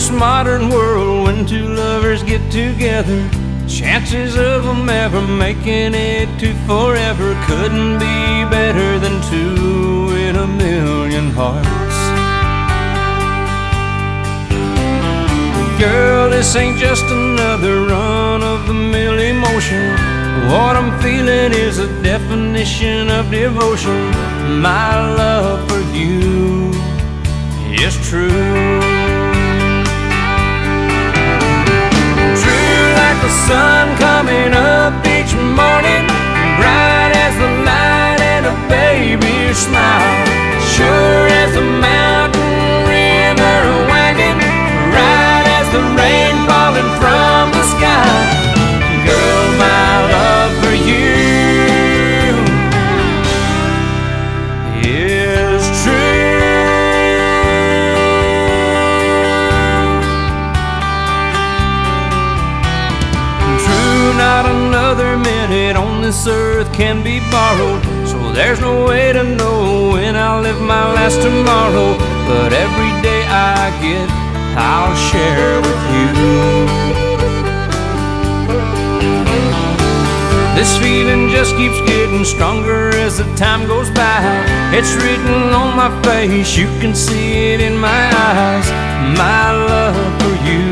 this modern world when two lovers get together. Chances of them ever making it to forever couldn't be better than two in a million hearts. Girl, this ain't just another run of the mill emotion. What I'm feeling is a definition of devotion. My love for you is true. Minute on this earth can be borrowed. So there's no way to know when I'll live my last tomorrow. But every day I get, I'll share with you. This feeling just keeps getting stronger as the time goes by. It's written on my face, you can see it in my eyes. My love for you